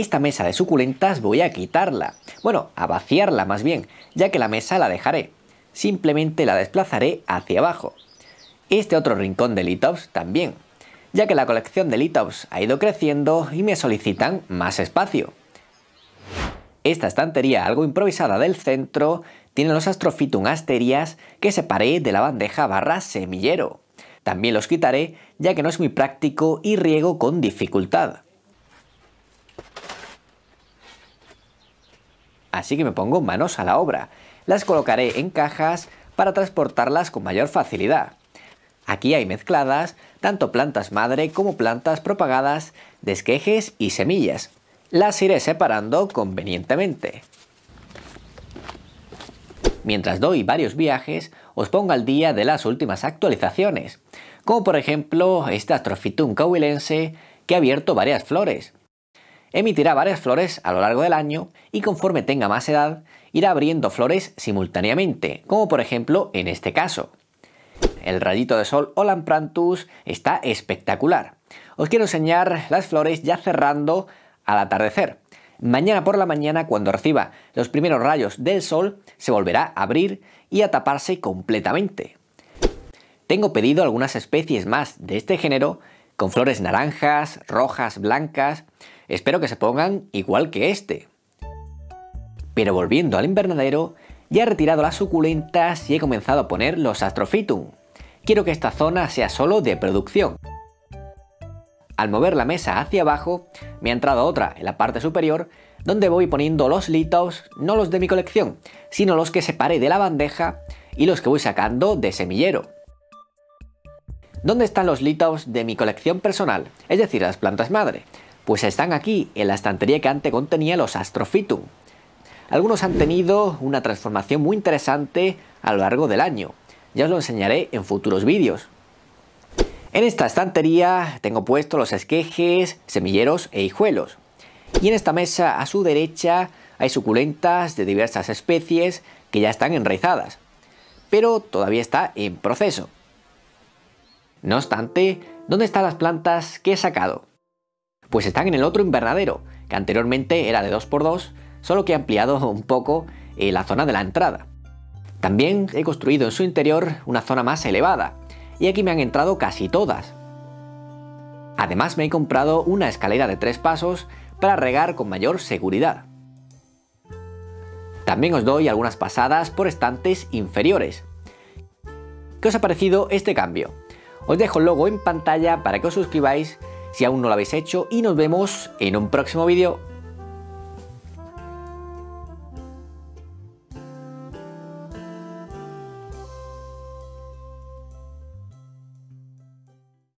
esta mesa de suculentas voy a quitarla, bueno, a vaciarla más bien, ya que la mesa la dejaré. Simplemente la desplazaré hacia abajo. Este otro rincón de Litops también, ya que la colección de Litops ha ido creciendo y me solicitan más espacio. Esta estantería algo improvisada del centro tiene los Astrophytum asterias que separé de la bandeja barra semillero. También los quitaré ya que no es muy práctico y riego con dificultad. Así que me pongo manos a la obra. Las colocaré en cajas para transportarlas con mayor facilidad. Aquí hay mezcladas tanto plantas madre como plantas propagadas de esquejes y semillas. Las iré separando convenientemente. Mientras doy varios viajes, os pongo al día de las últimas actualizaciones, como por ejemplo este Astrophytum coahuilense que ha abierto varias flores. Emitirá varias flores a lo largo del año y conforme tenga más edad irá abriendo flores simultáneamente, como por ejemplo en este caso. El rayito de sol Olamprantus está espectacular. Os quiero enseñar las flores ya cerrando al atardecer. Mañana por la mañana, cuando reciba los primeros rayos del sol, se volverá a abrir y a taparse completamente. Tengo pedido algunas especies más de este género, con flores naranjas, rojas, blancas. Espero que se pongan igual que este. Pero volviendo al invernadero, ya he retirado las suculentas y he comenzado a poner los astrophytum. Quiero que esta zona sea solo de producción. Al mover la mesa hacia abajo, me ha entrado otra en la parte superior, donde voy poniendo los litos, no los de mi colección, sino los que separé de la bandeja y los que voy sacando de semillero. ¿Dónde están los litos de mi colección personal? Es decir, las plantas madre. Pues están aquí, en la estantería que antes contenía los Astrophytum. Algunos han tenido una transformación muy interesante a lo largo del año. Ya os lo enseñaré en futuros vídeos. En esta estantería tengo puestos los esquejes, semilleros e hijuelos. Y en esta mesa a su derecha hay suculentas de diversas especies que ya están enraizadas, pero todavía está en proceso. No obstante, ¿dónde están las plantas que he sacado? Pues están en el otro invernadero, que anteriormente era de 2x2, solo que he ampliado un poco eh, la zona de la entrada. También he construido en su interior una zona más elevada, y aquí me han entrado casi todas. Además me he comprado una escalera de tres pasos para regar con mayor seguridad. También os doy algunas pasadas por estantes inferiores. ¿Qué os ha parecido este cambio? Os dejo el logo en pantalla para que os suscribáis si aún no lo habéis hecho y nos vemos en un próximo vídeo.